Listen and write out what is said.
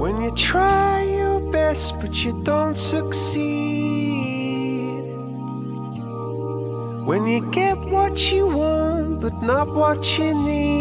When you try your best but you don't succeed. When you get what you want but not what you need.